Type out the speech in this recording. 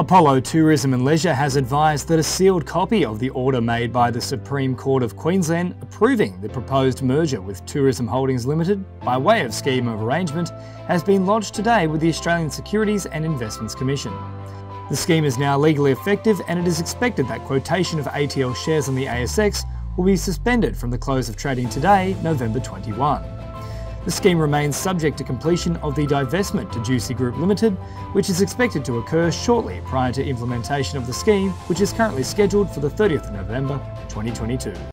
Apollo Tourism and Leisure has advised that a sealed copy of the order made by the Supreme Court of Queensland approving the proposed merger with Tourism Holdings Limited by way of scheme of arrangement has been lodged today with the Australian Securities and Investments Commission. The scheme is now legally effective and it is expected that quotation of ATL shares on the ASX will be suspended from the close of trading today, November 21. The scheme remains subject to completion of the divestment to Jucy Group Limited, which is expected to occur shortly prior to implementation of the scheme, which is currently scheduled for the 30th of November 2022.